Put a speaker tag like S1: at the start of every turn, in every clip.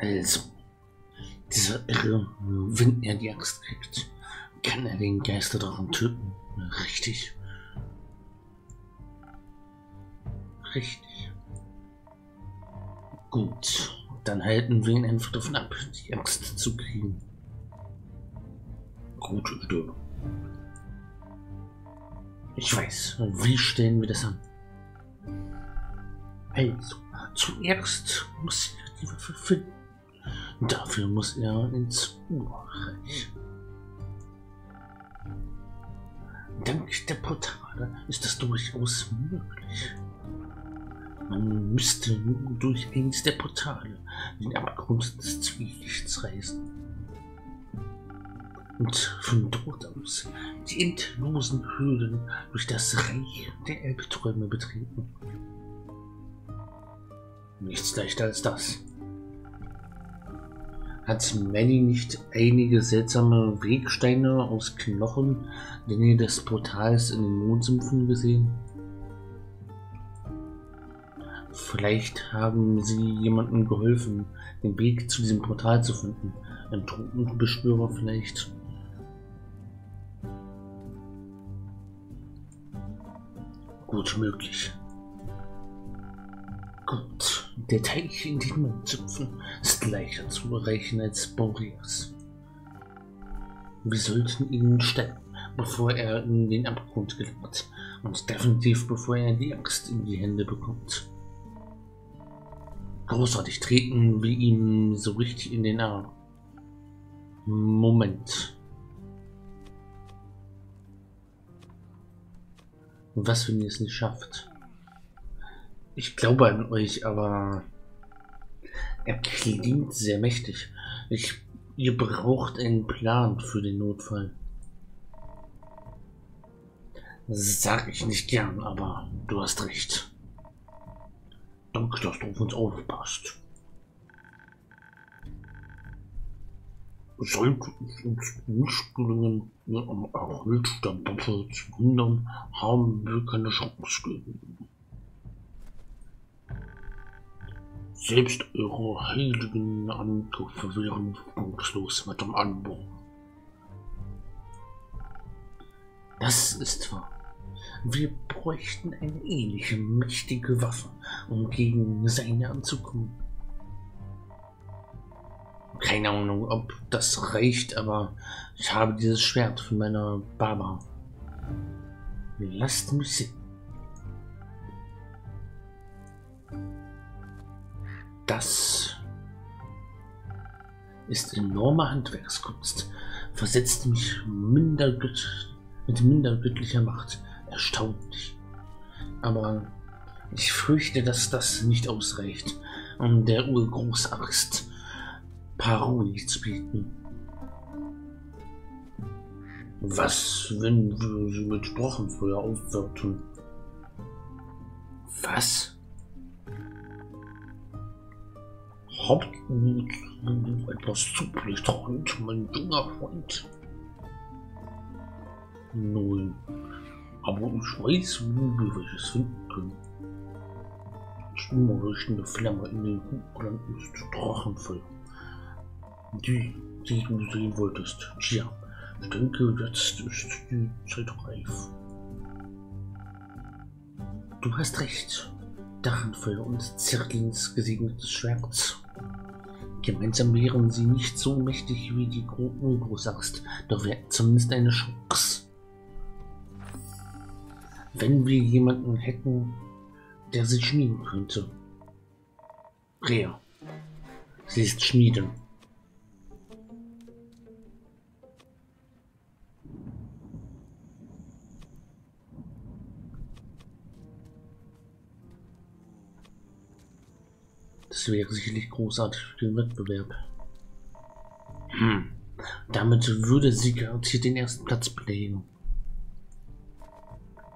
S1: Also, dieser Irre, wenn er die Axt kriegt, kann er den Geisterdrachen töten. Richtig. Richtig. Gut, dann halten wir ihn einfach davon ab, die Axt zu kriegen. Gute Idee. Ich weiß, wie stellen wir das an? Also, zuerst muss er die Waffe finden. Dafür muss er ins Urreich. Dank der Portale ist das durchaus möglich. Man müsste nun durch eines der Portale den Abgrund des Zwielichts reisen. Und von dort aus die endlosen Höhlen durch das Reich der Elbträume betreten. Nichts leichter als das. Hat Manny nicht einige seltsame Wegsteine aus Knochen in der Nähe des Portals in den Mondsümpfen gesehen? Vielleicht haben sie jemandem geholfen, den Weg zu diesem Portal zu finden. Ein Truppenbeschwörer vielleicht. Gut möglich. Gut, der Teich in den Mondzümpfen ist leichter zu erreichen als Boreas. Wir sollten ihn stellen, bevor er in den Abgrund gelangt und definitiv bevor er die Axt in die Hände bekommt. Großartig treten wir ihm so richtig in den Arm. Moment. Was, wenn ihr es nicht schafft? Ich glaube an euch, aber er klingt sehr mächtig. Ich, ihr braucht einen Plan für den Notfall. Das sag ich nicht gern, aber du hast recht. Danke, dass du auf uns aufpasst. Sollte es uns Umspielungen am Erhalt der Buffer zu hindern, haben wir keine Chance gegen Selbst ihre heiligen Angriffe wären wirkungslos mit dem Anbruch. Das ist wahr. Wir bräuchten eine ähnliche mächtige Waffe, um gegen seine anzukommen. Keine Ahnung, ob das reicht, aber ich habe dieses Schwert von meiner Baba. Lasst mich sehen. Das ist enorme Handwerkskunst, versetzt mich minder mit minder göttlicher Macht. Erstaunlich. Aber ich fürchte, dass das nicht ausreicht, um der Urgroßaxt Paroli zu bieten. Was, wenn wir sie mit Drachenfeuer aufwerten? Was? Du etwas träumt, mein junger Freund. Nun, aber ich weiß, wie wir welches finden können. Das immer leuchtende Flamme in den Hochland ist Drachenfeuer. Die, die du sehen wolltest. Tja, ich denke, jetzt ist die Zeit reif. Du hast recht. Drachenfeuer und Zirklings gesegnetes Schwert. Gemeinsam wären sie nicht so mächtig wie die Urgroßaxt, doch wäre zumindest eine Chance. Wenn wir jemanden hätten, der sie schmieden könnte. Rea. Sie ist Schmieden. Das wäre sicherlich großartig für den Wettbewerb. Hm. Damit würde sie garantiert den ersten Platz belegen.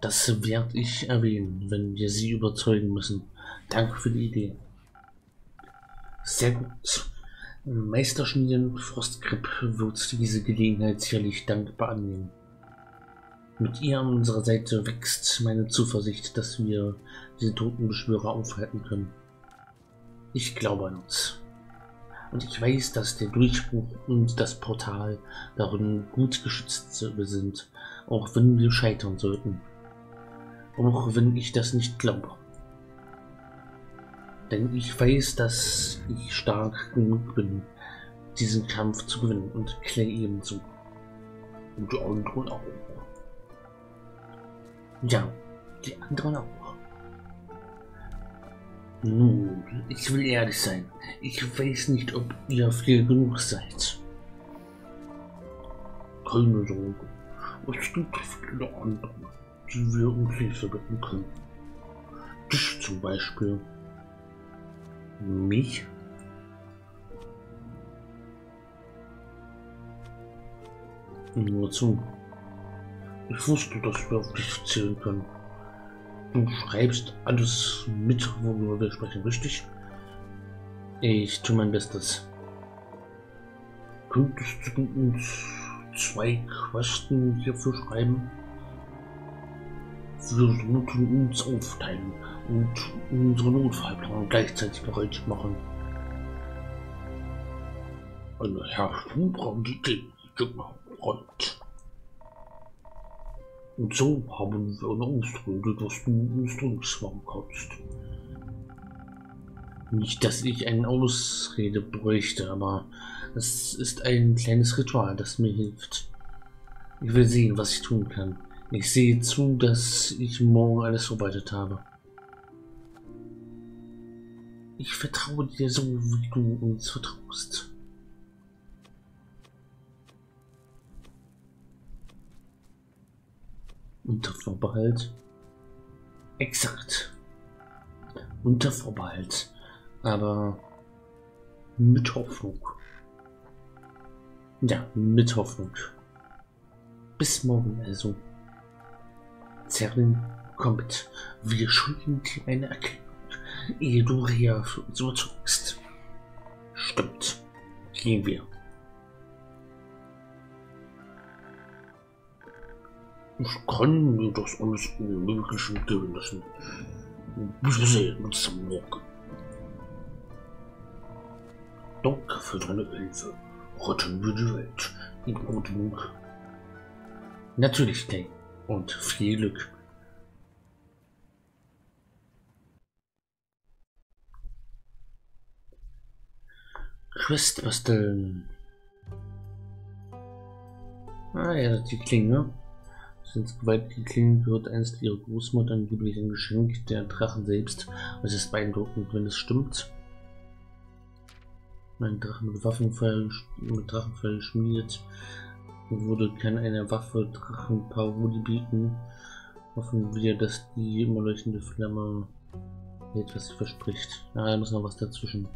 S1: Das werde ich erwähnen, wenn wir sie überzeugen müssen. Danke für die Idee. Sehr gut. Meisterschmieden Frostgrip wird diese Gelegenheit sicherlich dankbar annehmen. Mit ihr an unserer Seite wächst meine Zuversicht, dass wir diese Totenbeschwörer aufhalten können. Ich glaube an uns. Und ich weiß, dass der Durchbruch und das Portal darin gut geschützt sind, auch wenn wir scheitern sollten. Auch wenn ich das nicht glaube. Denn ich weiß, dass ich stark genug bin, diesen Kampf zu gewinnen und Clay ebenso. Und die anderen auch. Ja, die anderen auch. Nun, ich will ehrlich sein. Ich weiß nicht, ob ihr viel genug seid. Keine Sorge. Es gibt viele andere, die wir um Hilfe bitten können. Dich zum Beispiel. Mich? Nur zu. Ich wusste, dass wir auf dich zählen können. Du schreibst alles mit, worüber wir sprechen, richtig? Ich tue mein Bestes. Könntest du uns zwei Questen hierfür schreiben? Wir sollten uns aufteilen und unsere Notfallplan gleichzeitig bereit machen. Eine hervorragende Idee, junger Freund. Und so haben wir eine Ausrede, dass du uns durchschwammen kannst. Nicht, dass ich eine Ausrede bräuchte, aber es ist ein kleines Ritual, das mir hilft. Ich will sehen, was ich tun kann. Ich sehe zu, dass ich morgen alles vorbereitet habe. Ich vertraue dir so, wie du uns vertraust. Unter Vorbehalt. Exakt. Unter Vorbehalt. Aber mit Hoffnung. Ja, mit Hoffnung. Bis morgen also. Zerrin, komm mit. Wir schulden dir eine Erklärung, ehe du Rea für uns überzeugst. Stimmt. Gehen wir. Ich kann mir das alles unmöglich gehen lassen. Wir sehen uns morgen. Danke für deine Hilfe. Retten wir die Welt. In Ordnung. Natürlich, Kay. Und viel Glück. Quest basteln. Ah ja, die Klinge. Soweit die Klinge gehört einst ihrer Großmutter angeblich ein Geschenk der Drachen selbst. Es ist beeindruckend, wenn es stimmt. Ein Drachen mit Waffenpfeil mit Drachenpfeil geschmiedet wurde, kann eine Waffe Drachenparoli bieten. Hoffen wir, dass die immer leuchtende Flamme hält, was sie verspricht. Ah, da muss noch was dazwischen.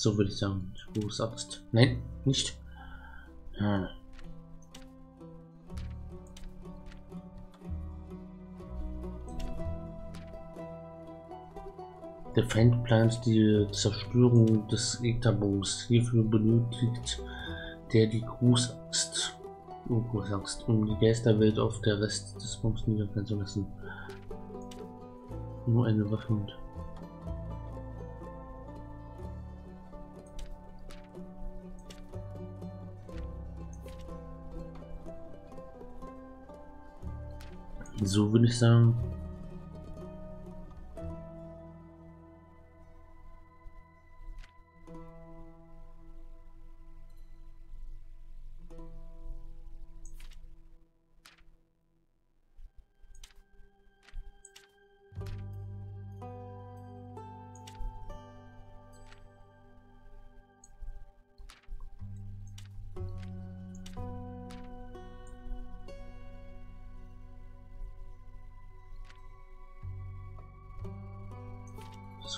S1: So würde ich sagen. Axt. Nein, nicht. Ah. Der Feind plant die Zerstörung des Etabos. Hierfür benötigt der die Grußaxt. Oh, um die Geisterwelt auf der Rest des Baums niederfallen zu lassen. Nur eine Waffe und So würde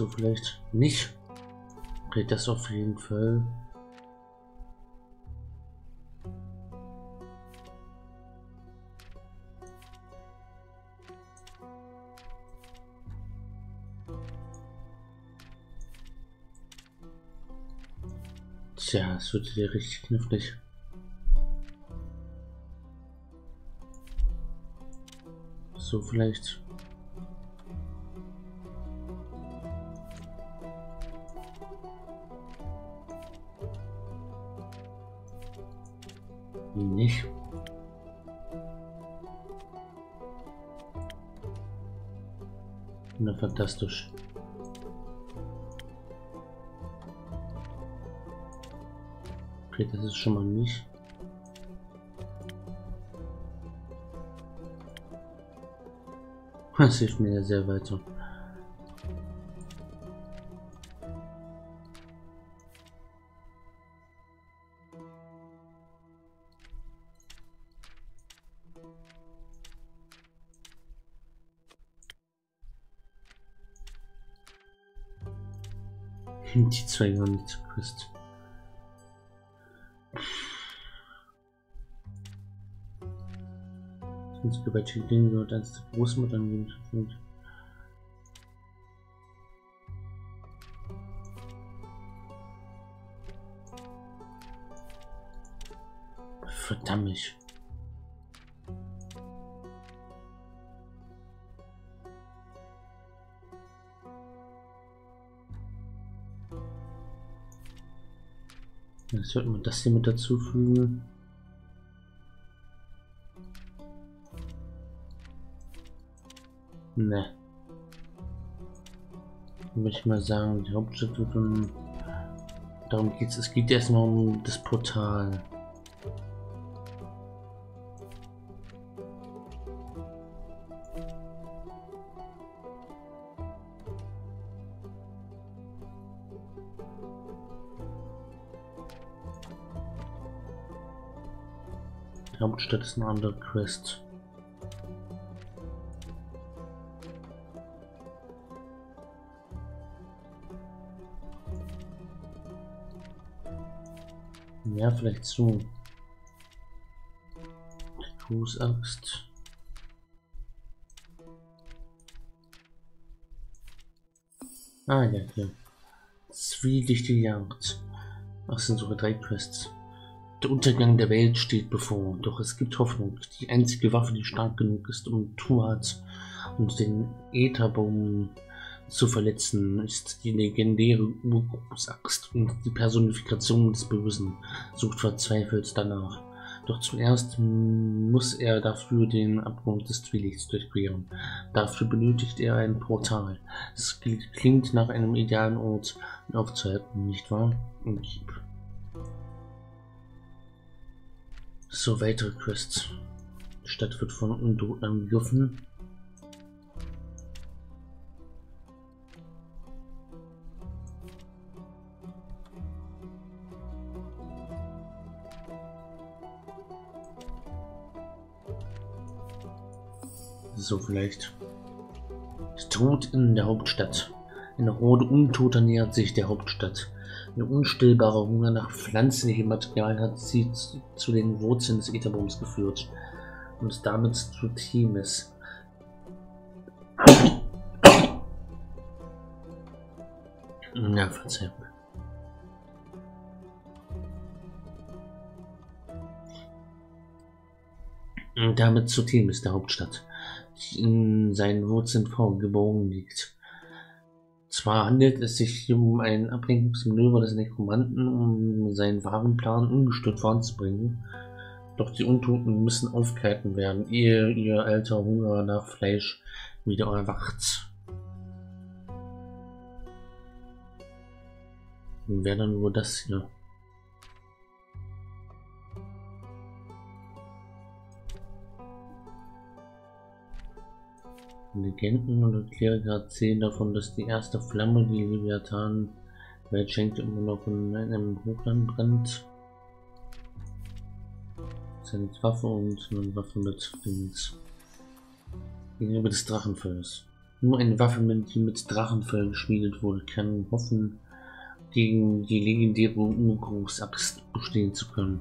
S1: So vielleicht nicht. Okay, das auf jeden Fall. Tja, es wird hier richtig knifflig. So vielleicht. Nicht. Na, fantastisch. Okay, das ist schon mal nicht. Das hilft mir sehr weiter. Nicht zu Quest. Uns bei Chilling wird als Großmutter angehört. Verdammt. Jetzt sollten wir das hier mit dazu fügen. Ne. Würde ich mal sagen, die Hauptstadt wird um. Darum geht's. Es geht erstmal um das Portal. Ist eine andere Quest. Ja, vielleicht so. Fußaxt. Ah, ja, hier. Zwielichtige Jagd. Ach, sind sogar drei Quests. Der Untergang der Welt steht bevor, doch es gibt Hoffnung. Die einzige Waffe, die stark genug ist, um Tuat und den Ätherbaum zu verletzen, ist die legendäre Urgroßaxt und die Personifikation des Bösen sucht verzweifelt danach. Doch zuerst muss er dafür den Abgrund des Zwielichts durchqueren. Dafür benötigt er ein Portal. Es klingt nach einem idealen Ort aufzuhalten, nicht wahr? Und so weitere Quests. Die Stadt wird von Untoten angegriffen. So vielleicht. Tod in der Hauptstadt. Eine Horde Untoter nähert sich der Hauptstadt. Ein unstillbarer Hunger nach pflanzlichem Material hat sie zu den Wurzeln des Ätherbaums geführt und damit zu Themis. Ja, Verzeihung. Und damit zu Themis, der Hauptstadt in seinen Wurzeln vorgebogen liegt. Zwar handelt es sich um ein Ablenkungsmanöver des Nekromanten, um seinen wahren Plan ungestört voranzubringen, doch die Untoten müssen aufgehalten werden, ehe ihr alter Hunger nach Fleisch wieder erwacht. Wäre dann nur das hier. Legenden und Kleriker erzählen davon, dass die erste Flamme, die Leviathan Welt schenkt, immer noch in einem Hochland brennt. Seine Waffe und eine Waffe mit Dings. Gegenüber des Drachenfeuers. Nur eine Waffe, die mit Drachenfeuer geschmiedet wurde, kann hoffen, gegen die legendäre Urgroßaxt bestehen zu können.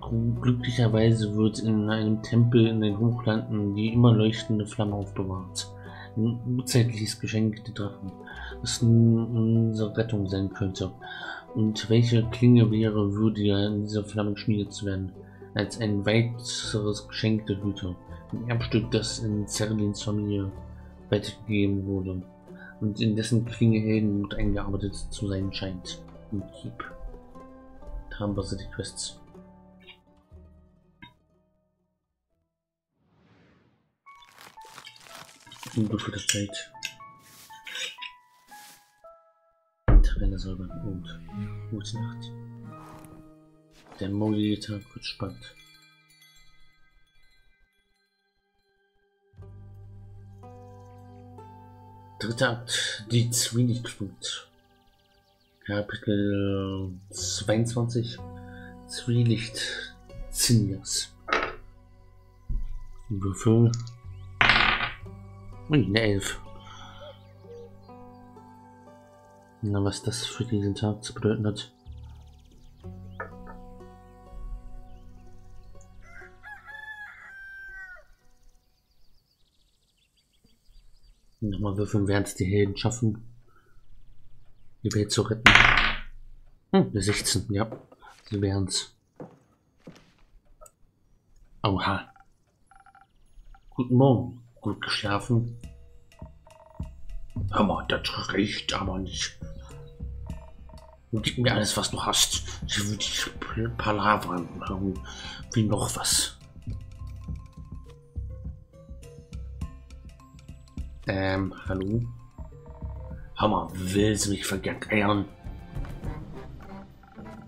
S1: Glücklicherweise wird in einem Tempel in den Hochlanden die immer leuchtende Flamme aufbewahrt. Ein urzeitliches Geschenk der Drachen, das nun unsere Rettung sein könnte. Und welche Klinge wäre würdiger, in dieser Flamme geschmiedet zu werden, als ein weiteres Geschenk der Hüter? Ein Erbstück, das in Zerlins Familie weitergegeben wurde und in dessen Klinge Heldenmut eingearbeitet zu sein scheint. Im Keep. Haben wir die Quests. Das Zeit. Trenne säubern und gute Nacht. Der morgige Tag wird spannend. Dritter Akt, die Zwielichtflut. Kapitel 22, Zwielicht Zinjas. Würfel. Und eine Elf. Na, was das für diesen Tag zu bedeuten hat. Nochmal würfeln, während es die Helden schaffen, die Welt zu retten. Hm, 16, ja. Sie wären es. Oha. Guten Morgen. Gut geschlafen. Hör mal, das reicht aber nicht. Gib mir alles, was du hast. Ich will dich palavern. Wie noch was. Ähm, hallo? Hammer, willst du mich vergackeiern?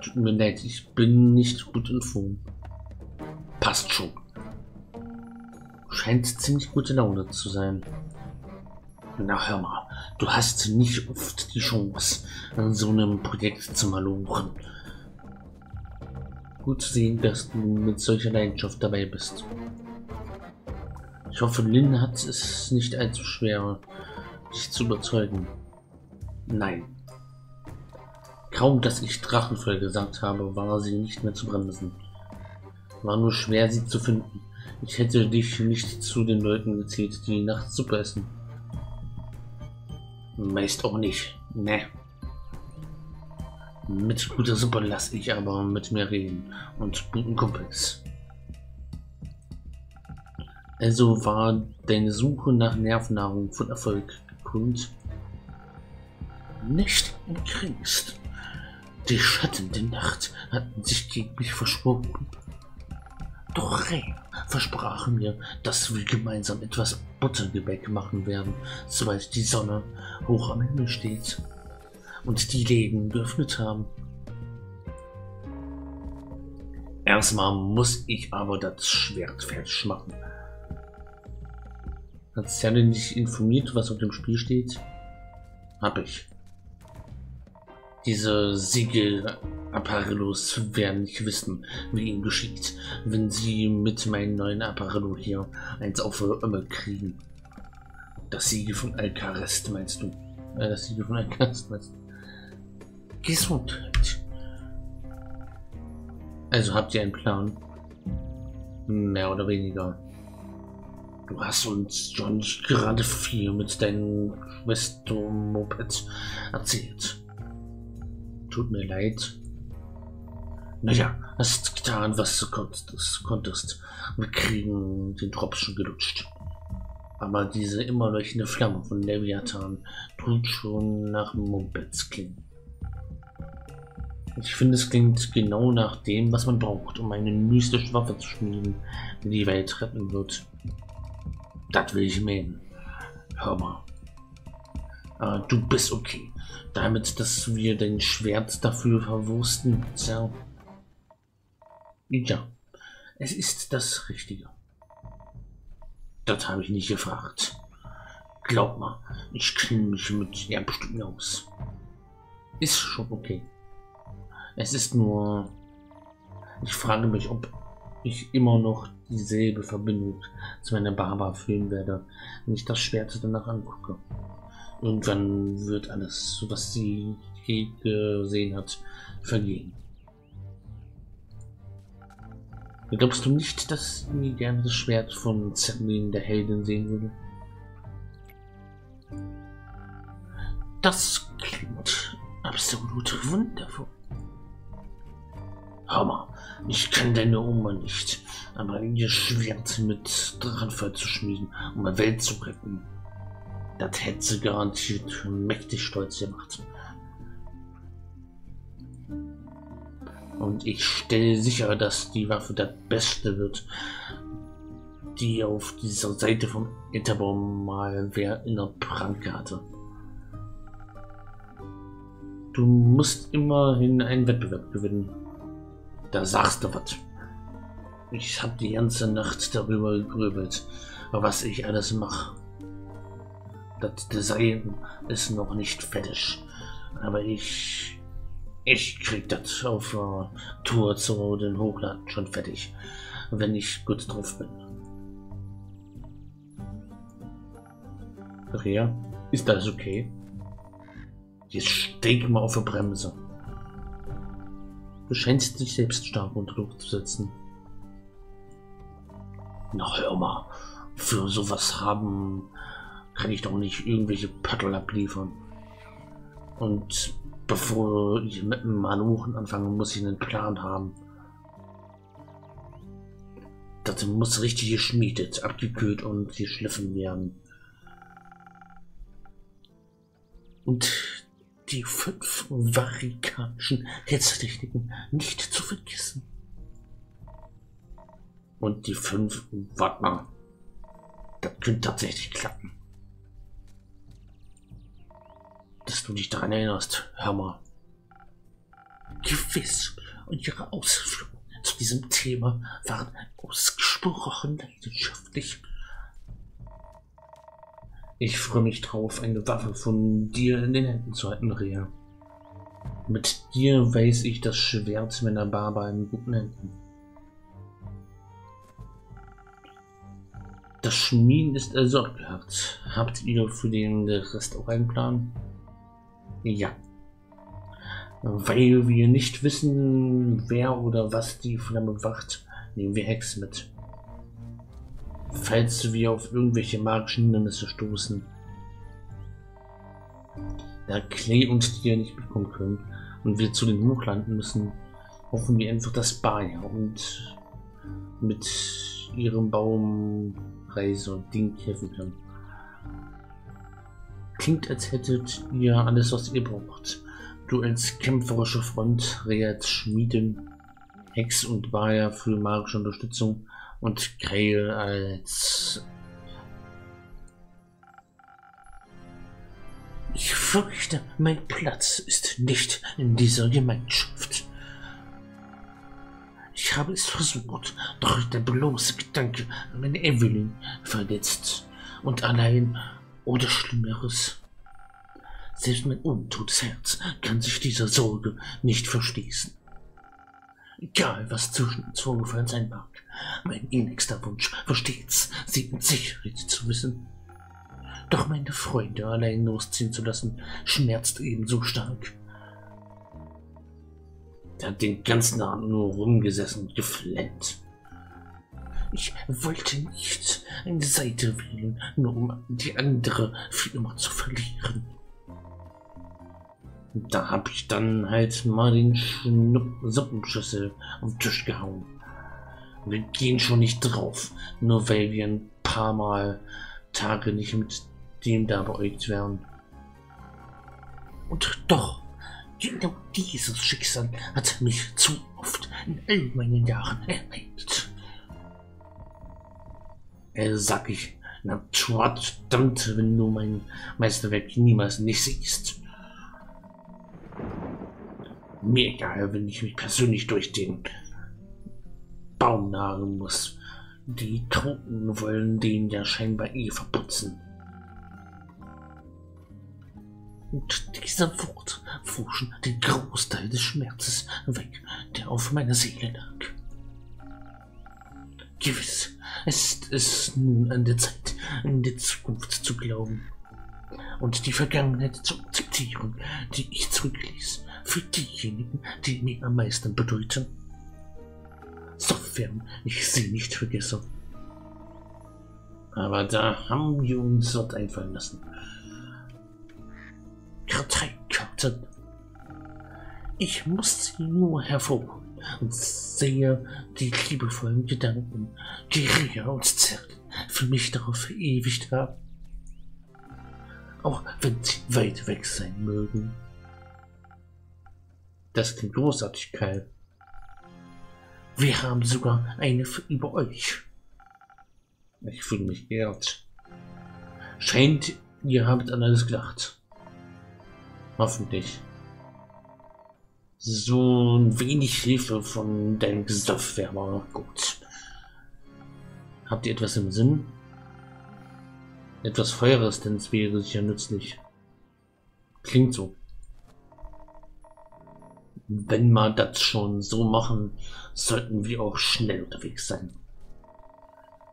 S1: Tut mir leid, ich bin nicht gut in Form. Passt schon. Scheint ziemlich gute Laune zu sein. Na hör mal, du hast nicht oft die Chance, an so einem Projekt zu malochen. Gut zu sehen, dass du mit solcher Leidenschaft dabei bist. Ich hoffe, Lynn hat es nicht allzu schwer, dich zu überzeugen. Nein. Kaum, dass ich Drachenfell gesagt habe, war sie nicht mehr zu bremsen. War nur schwer, sie zu finden. Ich hätte dich nicht zu den Leuten gezählt, die nachts Suppe essen. Meist auch nicht. Ne. Mit guter Suppe lasse ich aber mit mir reden und guten Kumpels. Also war deine Suche nach Nervennahrung von Erfolg gekrönt? Nicht im Christ. Die Schatten der Nacht hatten sich gegen mich verschworen. Ray versprach mir, dass wir gemeinsam etwas Buttergebäck machen werden, sobald die Sonne hoch am Himmel steht und die Läden geöffnet haben. Erstmal muss ich aber das Schwert fertig machen. Hat Sterling dich informiert, was auf dem Spiel steht? Hab ich. Diese Siegel Apparillos werden nicht wissen, wie ihnen geschieht, wenn sie mit meinem neuen Apparillo hier eins auf Ömme kriegen. Das Siegel von Alcarest meinst du? Äh, das Siegel von Alcarest meinst du? Gesundheit. Also habt ihr einen Plan? Mehr oder weniger. Du hast uns schon gerade viel mit deinem Schwester-Moped erzählt. Tut mir leid. Naja, hast getan, was du konntest. konntest. Wir kriegen den Tropf schon gelutscht. Aber diese immer leuchtende Flamme von Leviathan tut schon nach Mumpets klingen. Ich finde, es klingt genau nach dem, was man braucht, um eine mystische Waffe zu schmieden, die die Welt retten wird. Das will ich meinen. Hör mal. Äh, du bist okay. Damit, dass wir dein Schwert dafür verwursten. Ja. ja. Es ist das Richtige. Das habe ich nicht gefragt. Glaub mal, ich kenne mich mit Erbstücken aus. Ist schon okay. Es ist nur... Ich frage mich, ob ich immer noch dieselbe Verbindung zu meiner Barbar fühlen werde, wenn ich das Schwert danach angucke. Irgendwann wird alles, was sie gesehen hat, vergehen. Glaubst du nicht, dass sie gerne das Schwert von Zerlin der Heldin sehen würde? Das klingt absolut wundervoll. Mal, ich kann deine Oma nicht, aber ihr Schwert mit Drachenfall zu schmieden, um eine Welt zu retten, das hätte sie garantiert mächtig stolz gemacht. Und ich stelle sicher, dass die Waffe der beste wird, die auf dieser Seite vom Etterbaum mal wer in der Pranke hatte. Du musst immerhin einen Wettbewerb gewinnen. Da sagst du was. Ich habe die ganze Nacht darüber gegrübelt, was ich alles mache. Das Design ist noch nicht fertig, aber ich ich krieg das auf uh, Tour zu den Hochladen schon fertig, wenn ich gut drauf bin. Rea, ist das okay? Jetzt steig mal auf der Bremse. Du scheinst dich selbst stark unter Druck zu setzen. Na hör mal, für sowas haben kann ich doch nicht irgendwelche Paddel abliefern. Und bevor ich mit dem Manuchen anfange, muss ich einen Plan haben. Das muss richtig geschmiedet, abgekühlt und geschliffen werden. Und die fünf varikanischen Hetztechniken nicht zu vergessen. Und die fünf Wagner. Das könnte tatsächlich klappen. Dass du dich daran erinnerst, hör mal. Gewiss. Und ihre Ausführungen zu diesem Thema waren ausgesprochen leidenschaftlich. Ich freue mich drauf, eine Waffe von dir in den Händen zu halten, Rea. Mit dir weiß ich das Schwert meiner Barber in guten Händen. Das Schmieden ist also abgehakt. Habt ihr für den Rest auch einen Plan? Ja. Weil wir nicht wissen, wer oder was die Flamme wacht, nehmen wir Hex mit falls wir auf irgendwelche magischen Hindernisse stoßen. Da Klee und Tier nicht mitkommen können und wir zu den Hochlanden müssen, hoffen wir einfach, dass Baya und mit ihrem Baumreise und Ding helfen können. Klingt, als hättet ihr alles, was ihr braucht. Du als kämpferische Front, Rea als Schmieden, Hex und Baya für magische Unterstützung und Grail als... Ich fürchte, mein Platz ist nicht in dieser Gemeinschaft. Ich habe es versucht, doch der bloße Gedanke an meine Evelyn verletzt. Und allein oder Schlimmeres. Selbst mein untotes Herz kann sich dieser Sorge nicht verschließen. Egal, was zwischen uns vorgefallen sein mag. Mein innigster Wunsch war stets, sie in Sicherheit zu wissen. Doch meine Freunde allein losziehen zu lassen, schmerzt ebenso stark. Er hat den ganzen Abend nur rumgesessen und geflennt. Ich wollte nicht eine Seite wählen, nur um die andere für immer zu verlieren. Da hab ich dann halt mal den Suppenschüssel auf den Tisch gehauen. Wir gehen schon nicht drauf, nur weil wir ein paar Mal Tage nicht mit dem da beäugt werden. Und doch, genau dieses Schicksal hat mich zu oft in all meinen Jahren ereilt. Äh, sag ich, na verdammt, wenn du mein Meisterwerk niemals nicht siehst. Mir egal, wenn ich mich persönlich durch den Baum nagen muss. Die Toten wollen den ja scheinbar eh verputzen. Und dieser Wort fuschen den Großteil des Schmerzes weg, der auf meiner Seele lag. Gewiss, es ist nun an der Zeit, in die Zukunft zu glauben und die Vergangenheit zu akzeptieren, die ich zurückließ, für diejenigen, die mir am meisten bedeuten. Sofern ich sie nicht vergesse. Aber da haben wir uns dort einfallen lassen. Karteikarten. Ich muss sie nur hervorholen, und sehe die liebevollen Gedanken, die Ria uns zerrt, für mich darauf verewigt haben. Auch wenn sie weit weg sein mögen. Das klingt großartig, Kyle. Wir haben sogar eine über euch. Ich fühle mich geehrt. Scheint, ihr habt an alles gedacht. Hoffentlich. So ein wenig Hilfe von deinem Gesoff wäre aber gut. Habt ihr etwas im Sinn? Etwas Feuerresistenz wäre sicher nützlich. Klingt so. Wenn wir das schon so machen, sollten wir auch schnell unterwegs sein.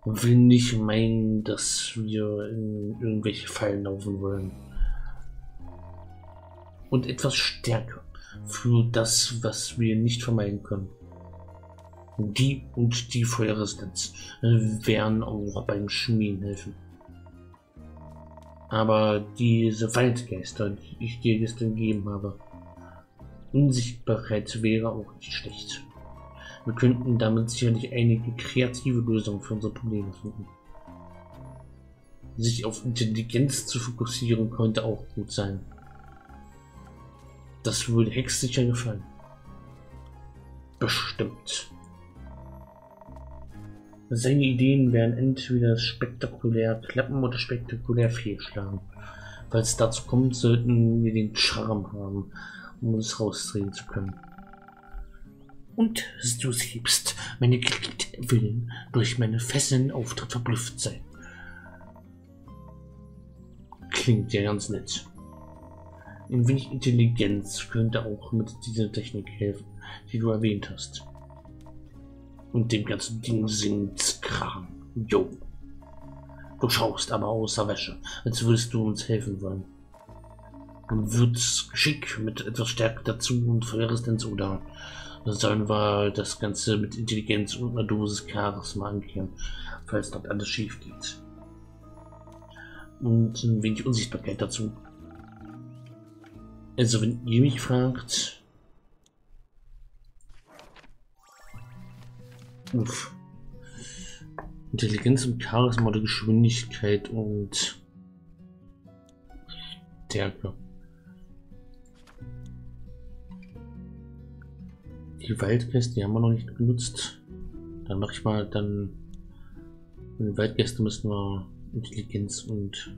S1: Und will nicht meinen, dass wir in irgendwelche Fallen laufen wollen. Und etwas stärker für das, was wir nicht vermeiden können. Die und die Feuerresistenz werden auch beim Schmieden helfen. Aber diese Waldgeister, die ich dir gestern gegeben habe, Unsichtbarkeit wäre auch nicht schlecht. Wir könnten damit sicherlich einige kreative Lösungen für unsere Probleme finden. Sich auf Intelligenz zu fokussieren könnte auch gut sein. Das würde Hex sicher gefallen. Bestimmt. Seine Ideen werden entweder spektakulär klappen oder spektakulär fehlschlagen. Falls es dazu kommt, sollten wir den Charme haben, um uns rausdrehen zu können. Und du siehst, meine Geliebte will durch meine Fesseln Auftritt verblüfft sein. Klingt ja ganz nett. Ein wenig Intelligenz könnte auch mit dieser Technik helfen, die du erwähnt hast. Und dem ganzen Ding sind Kram. Jo. Du schaust aber außer Wäsche, als würdest du uns helfen wollen. Und wird's Geschick mit etwas Stärke dazu und Feuerresistenz oder sollen wir das Ganze mit Intelligenz und einer Dosis Charisma angehen, falls dort alles schief geht. Und ein wenig Unsichtbarkeit dazu. Also wenn ihr mich fragt... Uff. Intelligenz und Charisma oder Geschwindigkeit und Stärke. Die Waldgäste, die haben wir noch nicht genutzt. Dann mache ich mal dann. Waldgäste müssen wir Intelligenz und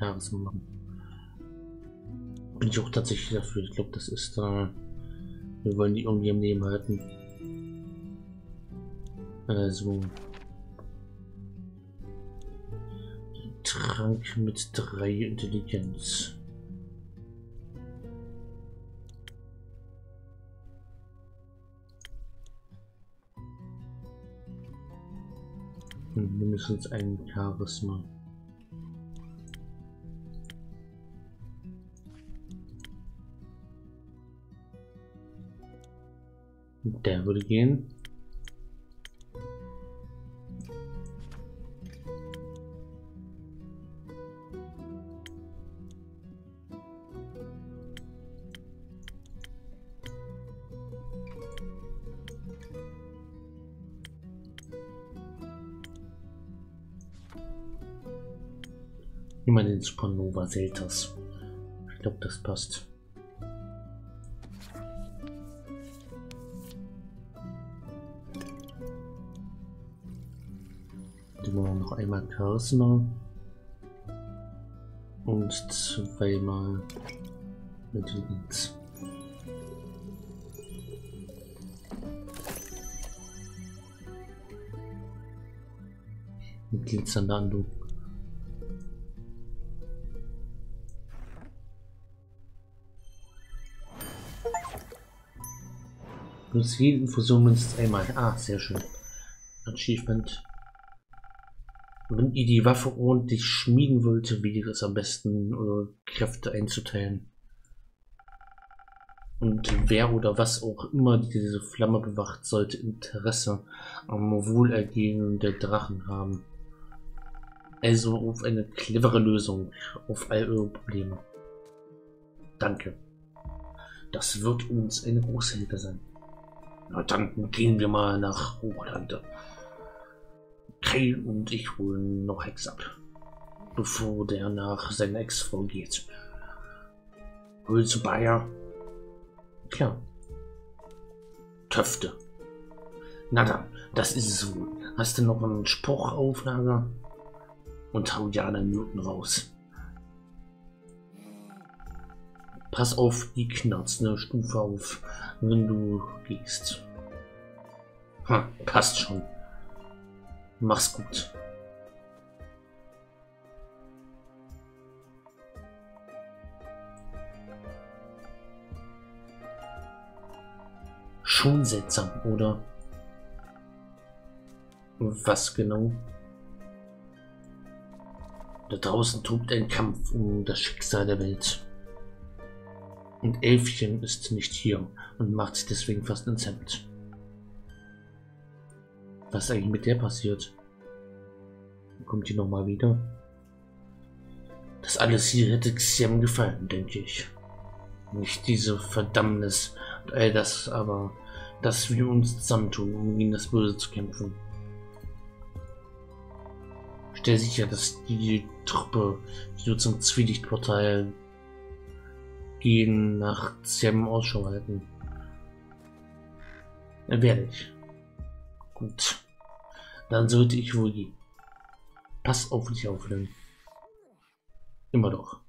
S1: Charisma machen bin ich auch tatsächlich dafür. Ich glaube, das ist da. Äh, wir wollen die irgendwie am Leben halten. Also. Trank mit drei Intelligenz. Und mindestens ein Charisma. Der würde gehen. Immer den Supernova Seltas. Ich glaube, das passt. Charisma und zweimal Intelligenz. Mit glitzernder Andung. Plus jede Infusion mindestens einmal. Ah, sehr schön. Achievement. Wenn ihr die Waffe ordentlich schmieden wollt, wäre es am besten, eure Kräfte einzuteilen. Und wer oder was auch immer diese Flamme bewacht, sollte Interesse am Wohlergehen der Drachen haben. Also auf eine clevere Lösung auf all eure Probleme. Danke. Das wird uns eine große Hilfe sein. Na dann gehen wir mal nach Hochlande. Kay und ich holen noch Hex ab, bevor der nach seiner Ex-Frau geht. Willst du Bayer? Klar. Töfte. Na dann, das ist es wohl. Hast du noch einen Spruch auf Lager? Und hau ja eine Minuten raus. Pass auf die knarzende Stufe auf, wenn du gehst. Hm, passt schon. Mach's gut. Schon seltsam, oder? Was genau? Da draußen tobt ein Kampf um das Schicksal der Welt. Und Elfchen ist nicht hier und macht sich deswegen fast ins Hemd. Was ist eigentlich mit der passiert? Kommt die nochmal wieder? Das alles hier hätte Xiam gefallen, denke ich. Nicht diese Verdammnis und all das, aber dass wir uns zusammentun, um gegen das Böse zu kämpfen. Stell sicher, dass die Truppe, die du zum Zwielichtportal gehen, nach Xiam Ausschau halten. Werde ich. Gut. Dann sollte ich wohl gehen. Pass auf dich auf, Immer doch.